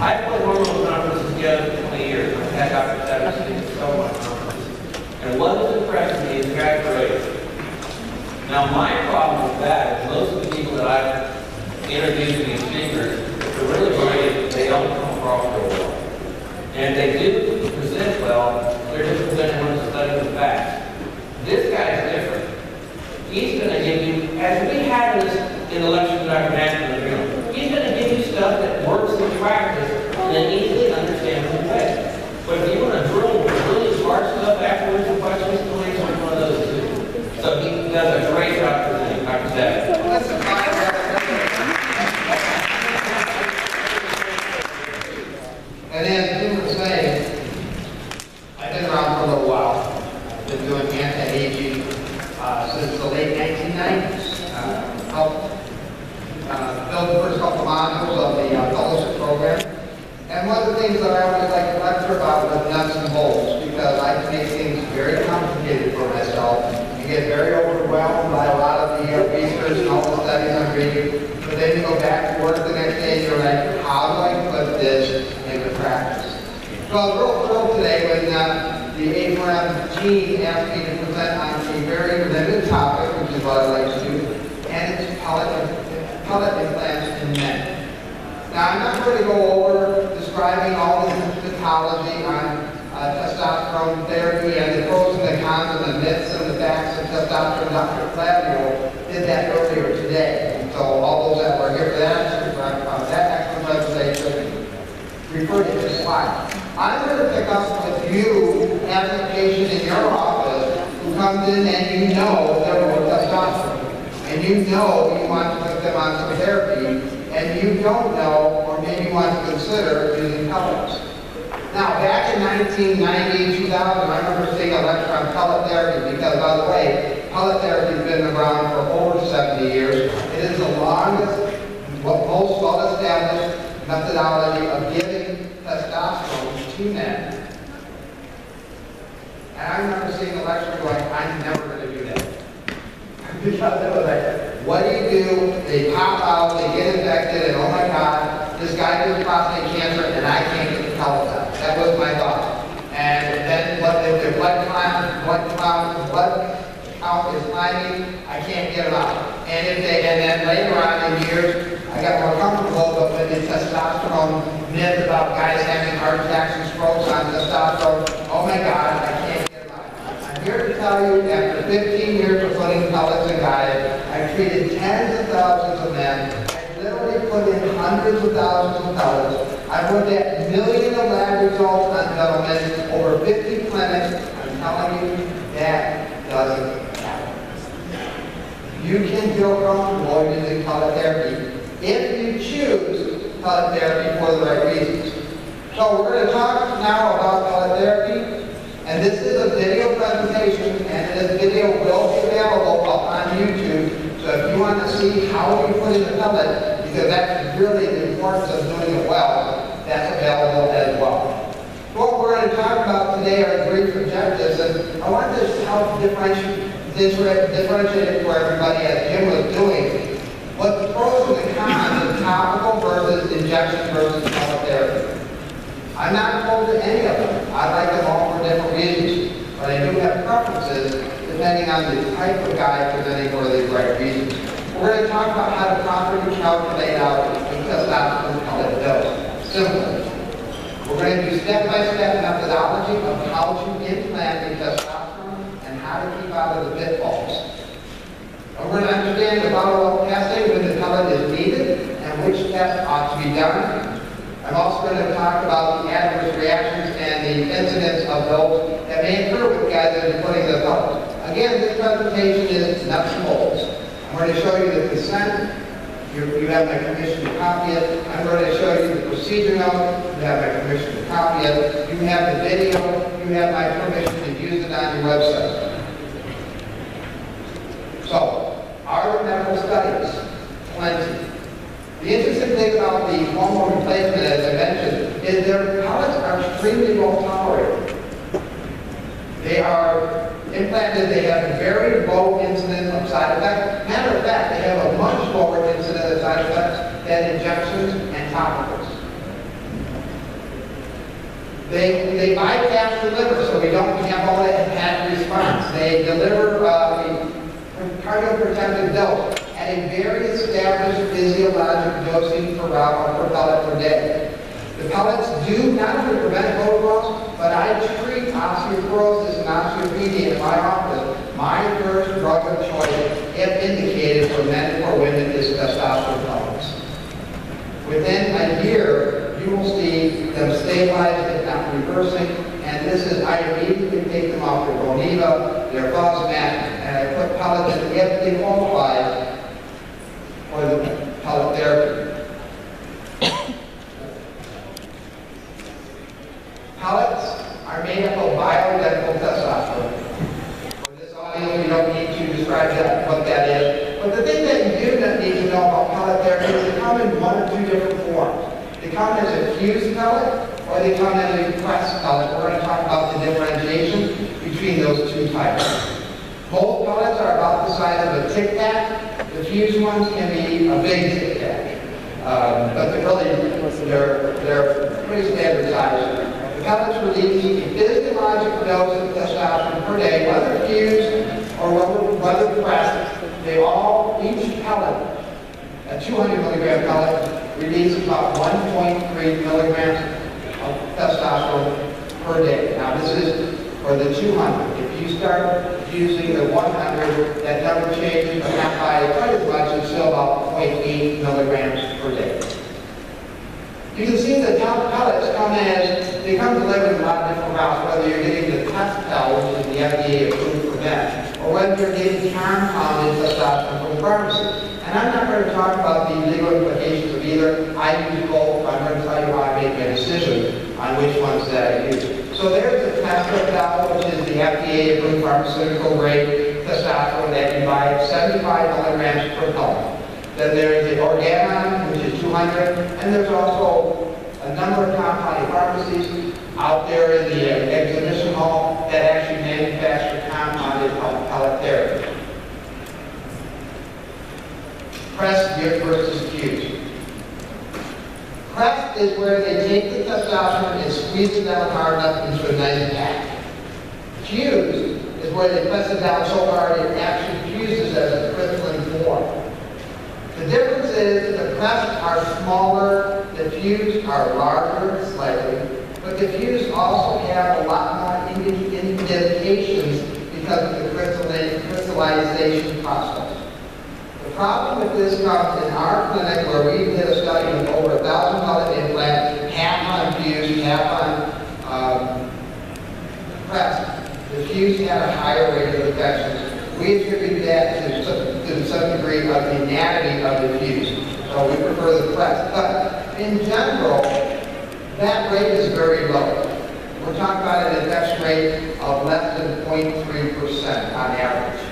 I put hormone conferences together for 20 years. I've had Dr. Satterstein at so much conferences. And what has impressed me is graduation. Now, my problem with that is most of the people that I've introduced to these speakers, they're really great, they don't come across real well. And they do present well, they're just presenting one of the facts. This guy's different. He's going to give you, as we had this in election Dr. National Agreement, he's going to give you stuff that works in practice in an easily understandable way. But if you want to drill really smart stuff afterwards and questions, the way one of those too. So he does a great job presenting, Dr. Zach. And as Jim was saying, I've been around for a little while. I've been doing anti-aging uh, since the late 1990s. Uh, helped build the first couple modules of the uh, fellowship program. And one of the things that I always like to lecture about was nuts and bolts, because I can make things very complicated for myself. You get very overwhelmed by a lot of the uh, research and all the studies I'm reading, but then you go back to work the next day and you're like, how do I put this into practice? I was real thrilled today when uh, the A4M team asked me to present on a very limited topic, which is what I like to do, and it's pellet, pellet implants in men. Now, I'm not going to go over describing all the pathology on uh, testosterone therapy and the pros and the cons and the myths and the facts of testosterone. Dr. Flavio did that earlier today. And so all those that were here for that, uh, that excellent presentation, refer to this slide. I'm going to pick up with you as patient in your office who comes in and you know they're low testosterone. And you know you want to put them on some therapy and you don't know or maybe want to consider using pellets. Now, back in 1990, 2000, I remember seeing a lecture on pellet therapy because, by the way, pellet therapy has been around for over 70 years. It is the longest, most well-established methodology of giving testosterone to men. And I remember seeing the lecture going, I'm never going to do that. because it was like, what do you do? They pop out, they get infected, and oh my God, this guy has prostate cancer, and I can't get the pellets out. That was my thought. And then what if their blood count, blood count, blood count is I can't get them out. And if they, and then later on in years, I got more comfortable, but when the testosterone myth about guys having heart attacks and strokes on testosterone, oh my God, I can't get them out. I'm here to tell you, after 15 years of putting pellets in guys, I've treated tens of thousands of men. I literally put in hundreds of thousands of pellets. I've looked at millions of lab results on gentlemen, over 50 clinics. I'm telling you, that doesn't. You can feel comfortable using pellet therapy if you choose pellet for the right reasons. So we're going to talk now about pellet and this is a video presentation, and this video will be available up on YouTube. So if you want to see how you put in a pellet, because that's really the importance of doing it well, that's available as well. What we're going to talk about today are brief objectives, and I want to help differentiate, differentiate it for everybody, as Jim was doing, what the pros and the cons of topical versus injection versus pellet therapy. I'm not opposed to any of them. I like them all for different reasons, but I do have preferences depending on the type of guy presenting for the right reasons. We're going to talk about how to properly calculate out a testosterone pellet dose. Simple. We're going to do step-by-step methodology of how to implant the testosterone and how to keep out of the pitfalls. And we're going to understand the follow-up testing when the pellet is needed and which tests ought to be done. I'm also going to talk about the adverse reactions and the incidence of those that may occur with guys that are putting the pellet. Again, this presentation is nuts and bolts. I'm going to show you the consent. You, you have my permission to copy it. I'm going to show you the procedure note. You have my permission to copy it. You have the video. You have my permission to use it on your website. So, there medical studies? Plenty. The interesting thing about the hormone replacement, as I mentioned, is their pellets are extremely well tolerated. They are implanted, they have a very low incidence of side effects. Matter of fact, they have a much lower incidence of side effects than injections and topicals. They, they bypass the liver, so we don't have all that hepatic response. They deliver uh, cardioprotective dose at a very established physiologic dosing per or per pellet per day. The pellets do not prevent bone loss, but I treat osteoporosis and osteopenia in my office. My first drug of choice, if indicated for men or women, is testosterone pellets. Within a year, you will see them stabilize, if not reversing, and this is, I immediately take them off their Boniva, their Fosamax, and I put in if they qualify for the pellet therapy. Pellets are made up of bioidentical testosterone. For this audience, we don't need to describe that, what that is. But the thing that you do not need to know about pellet therapy is they come in one of two different forms. They come as a fused pellet, or they come as a pressed pellet. We're going to talk about the differentiation between two types. Pellets are about the size of a Tic Tac. The fused ones can be a big Tic Tac. Um, but they're really, they're, they're pretty standard size. The pellets release a physiological dose of testosterone per day, whether fused or whether, whether pressed. They all, each pellet, a 200 milligram pellet, releases about 1.3 milligrams of testosterone per day. Now, this is for the 200. You start using the 100, that number changes, but not by quite as much, it's still about 0.8 milligrams per day. You can see the top pellets come as, they come delivered in a lot of different routes, whether you're getting the Testopel, which is the FDA approved for that, or whether you're getting compounded testosterone from the pharmacy. And I'm not going to talk about the legal implications of either. I use both. I'm going to tell you how I make my decision on which ones that I use. So there's the testosterone, which is the FDA approved pharmaceutical grade testosterone that you buy at 75 milligrams per pellet. Then there's the Organon, which is 200, and there's also a number of compounding pharmacies out there in the exhibition hall that actually manufacture compounded pellet therapy. Pressed versus. Pressed is where they take the testosterone and squeeze it down hard enough into a nice pack. Fuse is where they press it down so hard it actually fuses as a crystalline form. The difference is the pressed are smaller, the fused are larger slightly, but the fused also have a lot more indentations because of the crystallization process. Problem with this comes in our clinic where we did a study with over a thousand pellet implants, half on fused, half on um, pressed. The fused had a higher rate of infections. We attribute that to to some degree of the anatomy of the fused. So we prefer the pressed. But in general, that rate is very low. We're talking about an infection rate of less than 0.3% on average.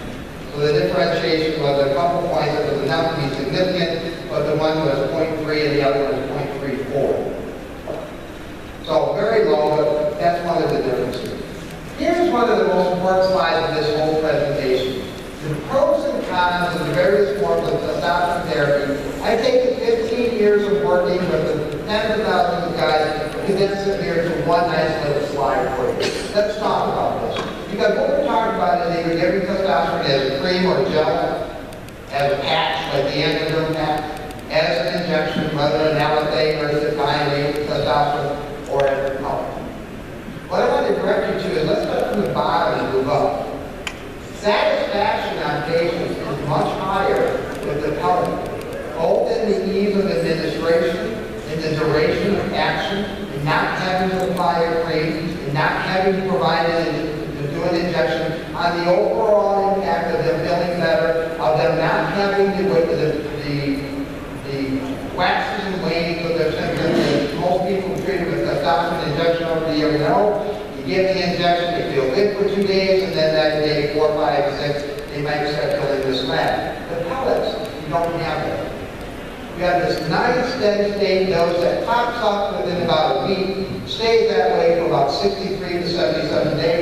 So the differentiation was a couple points, was enough to be significant, but the one was 0.3 and the other was 0.34. So very low, but that's one of the differences. Here's one of the most important slides of this whole presentation. The pros and cons of the various forms of testosterone therapy. I've taken 15 years of working with the tens of thousands of guys, condensed it here to one nice little slide for you. Let's talk about this. Because what we're talking about is either giving testosterone as a cream or gel, as a patch, like the Androderm patch, as an injection, whether an enanthate or cypionate testosterone, or as a. What I want to direct you to is let's start from the bottom and move up. Satisfaction on patients is much higher with the pellet, both in the ease of administration, in the duration of action, and not having to apply a cream, and not having to provide do injection, on the overall impact of them feeling better, of them not having to go to the, the, the waxes and waning of their symptoms. Most people treated with testosterone injection over the year know you give the injection, they feel good for two days, and then that day, four, five, six, they might start feeling this bad. The pellets, you don't have that. We have this nice steady state dose that pops up within about a week, stays that way for about 63 to 77 days,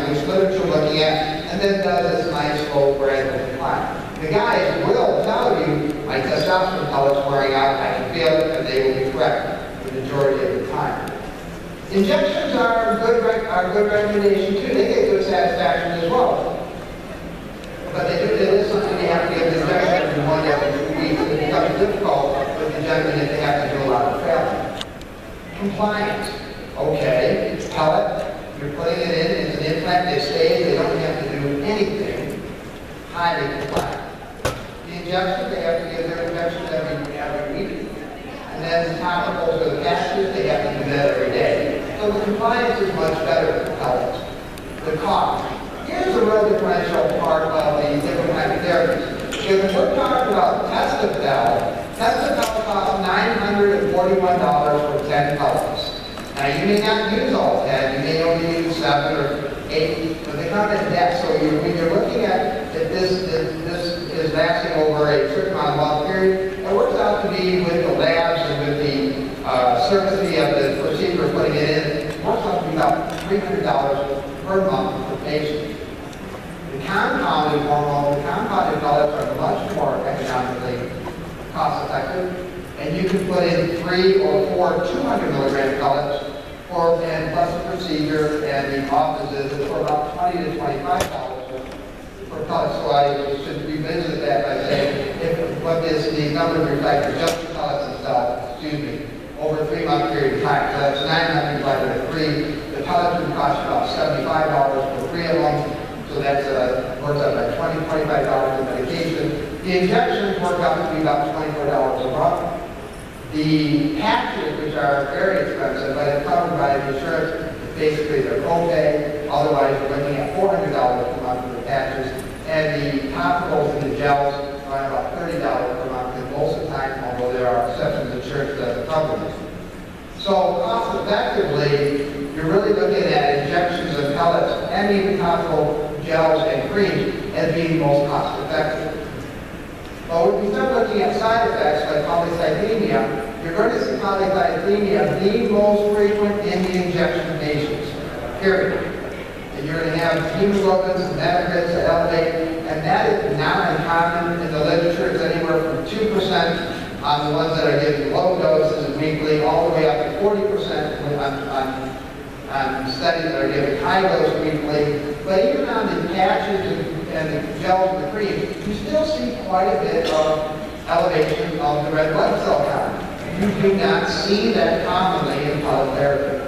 which literature looking at, and then does this nice slow gradual decline. The guys will tell you, my testosterone pellet's wearing out, I can feel it, and they will be correct the majority of the time. Injections are good, are good recommendation too, they get good satisfaction as well. But they do, it is something they have to give the injection every one every two weeks, it becomes difficult with the gentleman if they have to do a lot of traveling. Compliance, okay, pellet, you're putting it in, implant, they stay, they don't have to do anything, highly compliant. The injection, they have to give their injections every, every week. And then the topicals or the patches, they have to do that every day. So the compliance is much better with pellets. The cost. Here's a real differential part of the different kind of therapies. If we're talking about Testosterone, Testosterone costs nine hundred and forty-one dollars for ten pellets. Now, you may not use all ten, you may only use seven or eight, but they come in depth, so you, when you're looking at if this, if this is lasting over a certain amount of month period, it works out to be with the labs and with the, uh, certainty of the procedure putting it in, it works out to be about three hundred dollars per month per patient. The compounded hormone, the compounded pellets are much more economically cost effective. And you can put in three or four 200 milligram pellets for, and plus the procedure and the offices for about 20 to 25 dollars per pellet. So I should revisit that by saying, if, what is the number reflected, just the pellets themselves, excuse me, over a three-month period of time. So that's 900 divided by three. The pellets would cost about $75 for three of them. So that's, uh, works out by twenty, twenty-five dollars in medication. The injections work out to be about twenty-four dollars a month. The patches, which are very expensive, but it's covered by the insurance, basically their copay. Otherwise, you're looking at four hundred dollars per month for the patches. And the topicals and the gels are about thirty dollars per month, and most of the time, although there are exceptions, insurance doesn't cover this. So cost effectively, you're really looking at injections of pellets and even topical gels and creams as being most cost effective. But when we start looking at side effects like polycythemia, you're going to see polycythemia the most frequent in the injection patients, period. And you're going to have hemoglobins and hematocrit that elevate, and that is not uncommon in the literature. It's anywhere from 2% on the ones that are given low doses weekly, all the way up to 40% on, on, on studies that are given high dose weekly. But even on the patches and, and the gels and the creams, you still see quite a bit of elevation of the red blood cell count. You do not see that commonly in pellet therapy.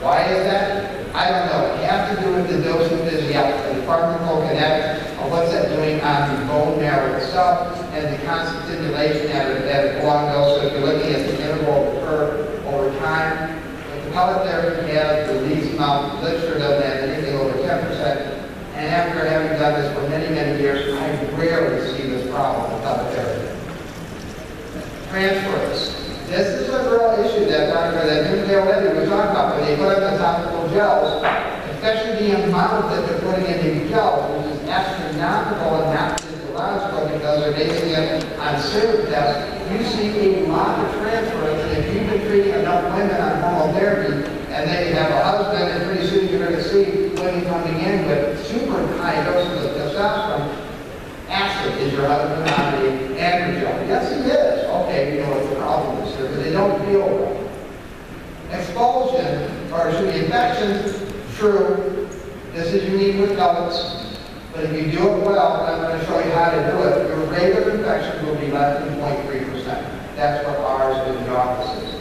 Why is that? I don't know. It has to do with the dosing physiology, the pharmacokinetics of what's that doing on the bone marrow itself and the constant stimulation at a, at a long dose. So if you're looking at the interval of curve over time, the pellet has the least amount of literature doesn't have anything over 10%. And after having done this for many, many years, I rarely see this problem with pellet therapy. Transfers. This is a real issue that Dr. that Jim Dale Levy was talking about, when they put up the topical gels, especially the amount that they're putting in these gels, which is astronomical and not physiological because they're basing it on serum tests, you see a lot of transfers, and if you've been treating enough women on hormone therapy, and then you have a husband, and pretty soon you're going to see women coming in with super high doses of testosterone, them, is your husband on the AndroGel? Yes, he is. Okay, we know what the problem is here, but they don't feel. Expulsion, or should be infections, true. This is unique with pellets, but if you do it well, and I'm going to show you how to do it, your rate of infection will be less than 0.3%. That's what ours is in the offices.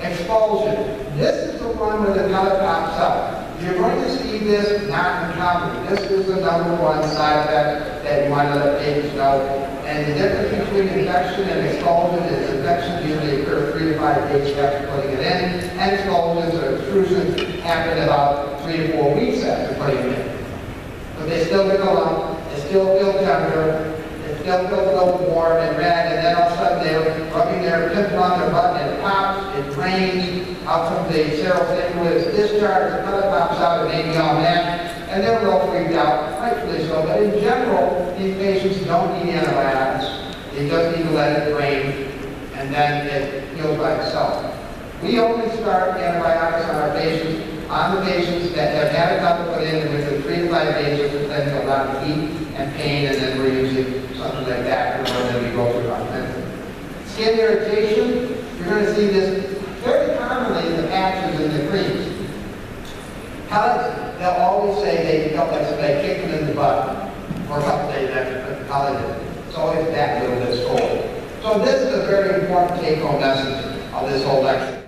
Expulsion. This is the one where the pellet pops out. You're going to see this not uncommon. This is the number one side effect that you want to let patients know. And the difference between infection and expulsion is infections usually occur three to five days after putting it in, and expulsions or extrusions happen about three to four weeks after putting it in. But they still a lump, they still feel tender, they still feel little warm and red, and then all of a sudden they're rubbing their pimple on their butt and it pops, it drains, out from the serosanguineous discharge, the pellet pops out, and maybe all that, and they're real freaked out, rightfully so. But in general, these patients don't need antibiotics. They just need to let it drain, and then it heals by itself. We only start antibiotics on our patients, on the patients that have had a couple put in within three to five days, with then a lot of heat and pain, and then we're using something like that, and then we go through our clinic. Skin irritation, you're going to see this very commonly in the patches and the cream. College, they'll always say they felt like somebody kicked them in the butt couple days after college. It's always that little bit scolded. So this is a very important take-home message of this whole lecture.